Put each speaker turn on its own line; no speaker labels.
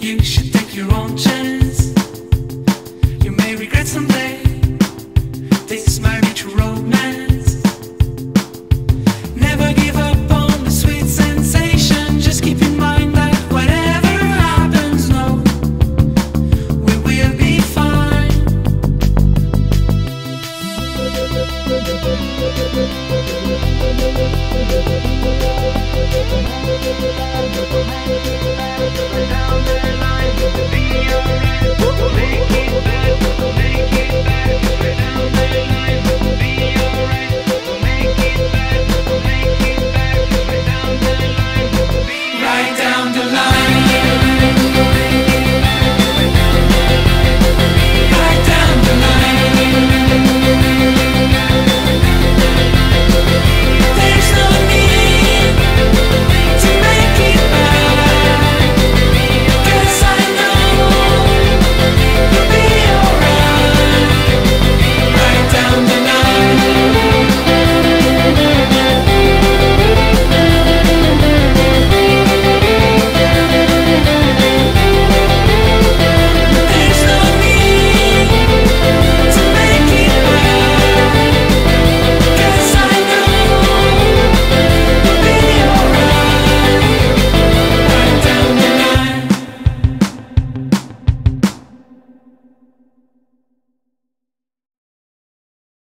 You should take your own chance.